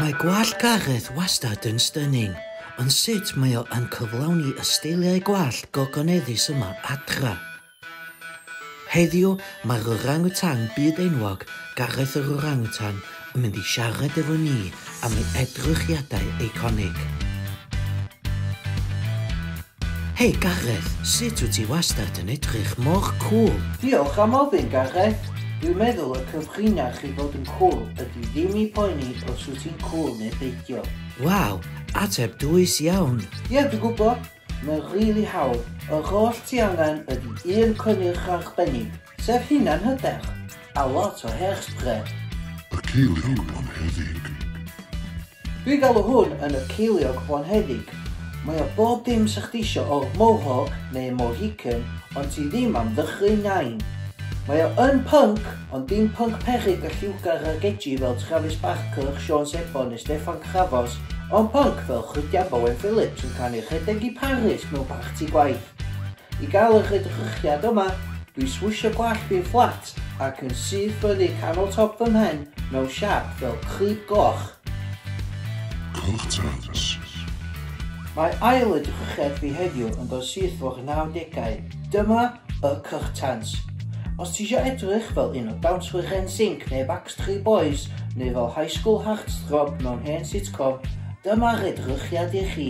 Mae gwall gareth wastad yn stunning, ond sut mae o yn cyflawni y stiliau gwall gogoneddus yma adra? Heddiw, mae'r orangutan byd enwog, Gareth yr orangutan, yn mynd i siarad efo ni am ei edrychiadau eiconig. Hei Gareth, sut wyt ti wastad yn edrych mor cwl? Cool? Diolch am ofyn, Gareth. Dwi'n meddwl y cyfrinach i fod yn cwl ydy ddim i poeni os wyt ti'n cwl neu beidio. Waw, ateb dwys iawn. Ie, yeah, dwi'n gwybod. Mae'n rili really hawdd. Y holl ti angen ydy un cynnyrch arbennig, sef hunan hydach, a lot o hairspray. Y ceiliog bonheddig. Dwi galw hwn yn y ceiliog bonheddig. Mae o bob dim sy'ch disio o'r mohawk neu mohican, ond ti ddim am ddychryn nain. Mae o yn punk, ond dim punk peryg a lliwgar ag edgy fel Travis Barker, Sean Sebon neu Stefan Crafos, ond punk fel chrydia Bowen Phillips yn canu rhedeg i Paris mewn parti gwaith. I gael yr edrychiad yma, dwi swisio gwall fi'n fflat ac yn syth fyny canol top fy mhen mewn siap fel cryb goch. Cylchtas. Mae ail edrychiad fi heddiw yn dod syth o'r 90au. Dyma y cyrtans. Os ti eisiau edrych fel un o bouncwyr hen sync neu Backstreet Boys, neu fel High School Heartthrob mewn hen sitcom, dyma'r edrychiad i chi.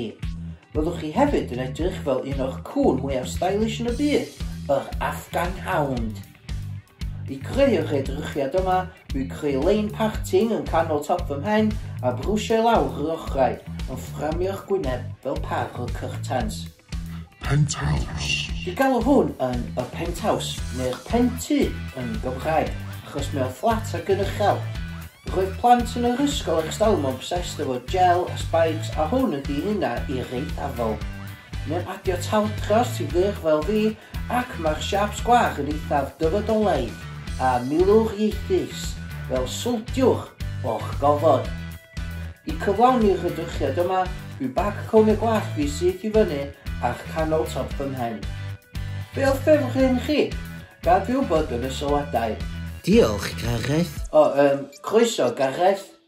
Byddwch chi hefyd yn edrych fel un o'r cwn mwyaf stylish yn y byd, yr Afghan Hound. I greu'r edrychiad yma, dwi creu lein parting yn canol top fy mhen a brwsio lawr yr ochrau yn fframio'ch gwyneb fel par o cyrtans penthouse. Di gael hwn yn y penthouse, neu'r pentu yn Gymraeg, achos mae o fflat ag yn uchel. Roedd plant yn yr ysgol ac stal mewn obsessed efo gel, a spikes, a hwn ydy hynna i i'r eidafol. Mae'n adio taldros i ddych fel fi, ac mae'r siap sgwar yn eithaf dyfodolaidd a milwr ieithus fel swltiwch o'ch gofod. I cyflawni'r hydrychiad yma, dwi bag cwm y gwallt fi syth i fyny a'ch canol top fy mhen. Be oedd ffefwch hyn chi? Gad fi wybod yn y sylwadau. Diolch, Gareth. O, um, croeso, Gareth.